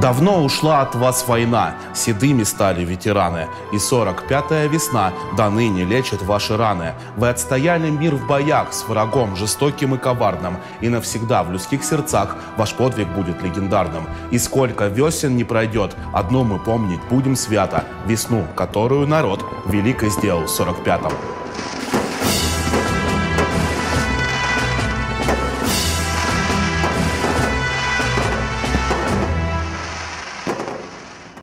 Давно ушла от вас война, седыми стали ветераны, и 45-я весна до ныне лечит ваши раны. Вы отстояли мир в боях с врагом жестоким и коварным, и навсегда в людских сердцах ваш подвиг будет легендарным. И сколько весен не пройдет, одно мы помнить будем свято, весну, которую народ великой сделал в 45-м.